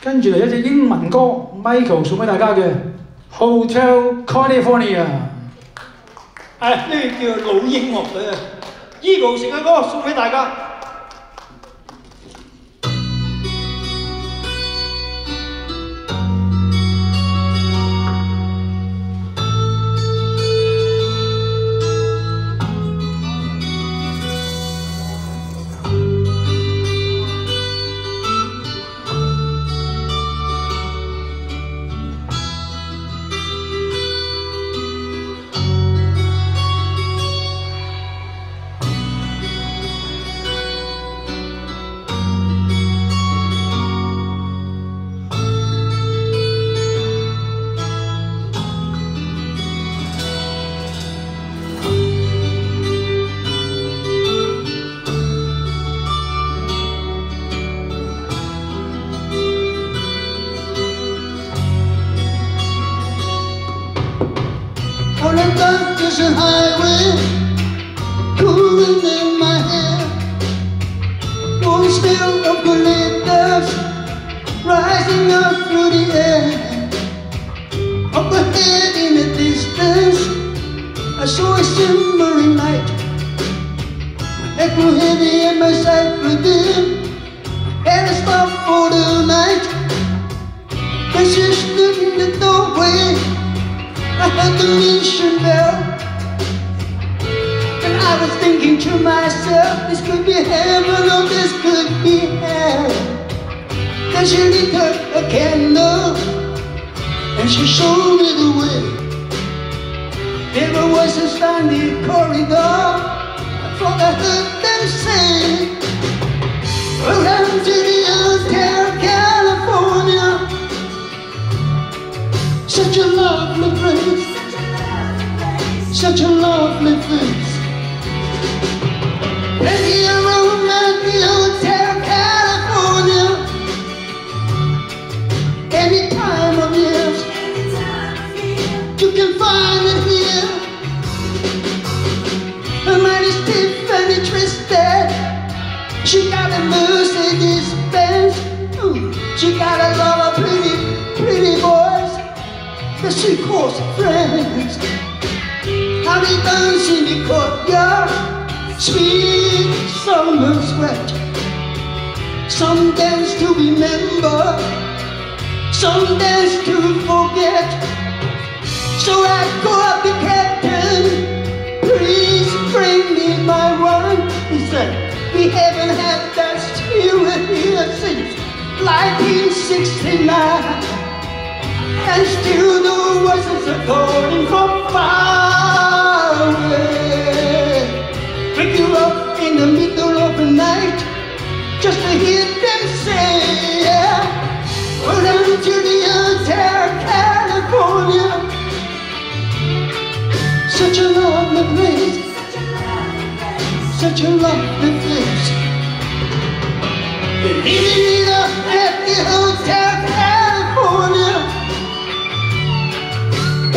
跟住嚟一隻英文歌，Michael 送俾大家嘅 Hotel California。係呢個叫老英樂隊啊，Eagle 成嘅歌送俾大家。 On a dark desert highway, myself This could be heaven or this could be hell. Then she lit a candle And she showed me the way. There voices down the corridor I thought I heard them say Welcome to the Hotel California. Such a lovely place, such a lovely place. She got a Mercedes Benz. Ooh, She got a lot of pretty, pretty boys that she calls friends. How they dance in the courtyard, sweet summer sweat. Some dance to remember, some dance to forget. So I call up the captain, please bring me my wine. He said, we haven't had that spirit here since 1969. And still such a lovely place. They're leaving it at the Hotel California.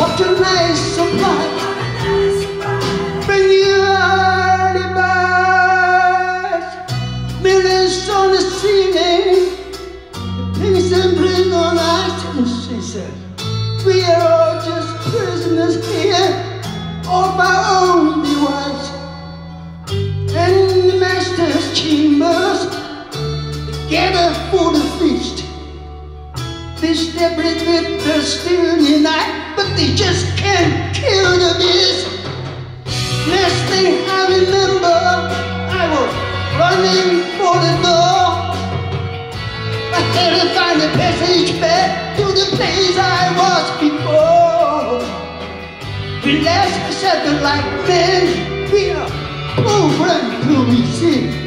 What a nice supply. Together for the feast. They separate with the still night, but they just can't kill the beast. Last thing I remember, I was running for the door. I had to find a passage back to the place I was before. We last accepted like men, we are programmed to receive.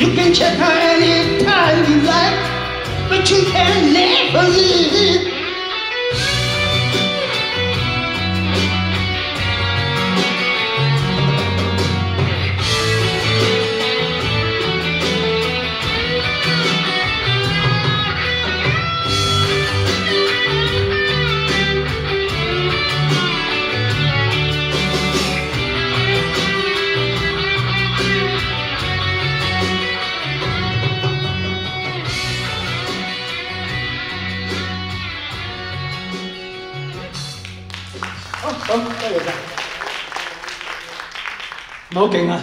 You can check her anytime you like, but you can never好，好，多謝晒。唔係好勁啊！